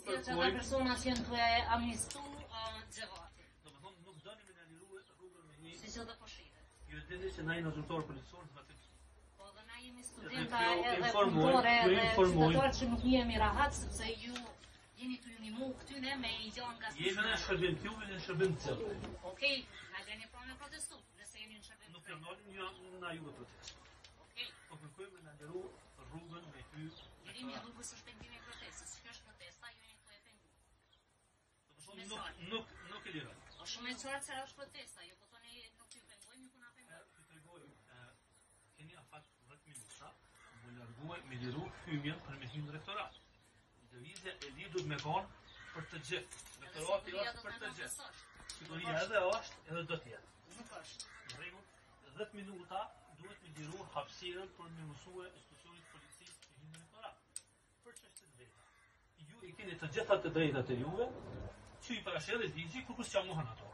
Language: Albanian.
Si ata ka persona që në kërë amnistu gjëvati. Do më nuk dëmi me në rrugën me një... Si që dhe poshive. Ju e të dhe që na i nëzërtorë për lësorë Po dhe na jemi studenta edhe kundore dhe qytetarë që nuk jemi rahat, sepse ju jeni të unimu këtyne me i gjonë Jemi në shërbim të juve dhe të cëllë. Okej, na gjeni pra në protestu, nëse jeni në shërbim Nuk jam në na juve protestu. Okej. Po kërkujme në rrugën me ty. Jeri mi rrugë suspendime. Po shumë e qartë se është protesta, jo po thoni nuk ju pengojmë, ju puna pengojmë. Të tregoj, keni afat minuta, në shtat, më larguaj me liru hymjen për me hymë rektorat. e lidur me konë për të gjithë. Rektorat është për të gjithë. Sigurija është edhe do tjetë. Nuk është. Regull, 10 minuta duhet me liru hapsirën për me mësue institucionit policisë për hymë Për që është të dhejta. Ju i keni të gjithat të drejta të juve, 시간에니지코코스장모하나더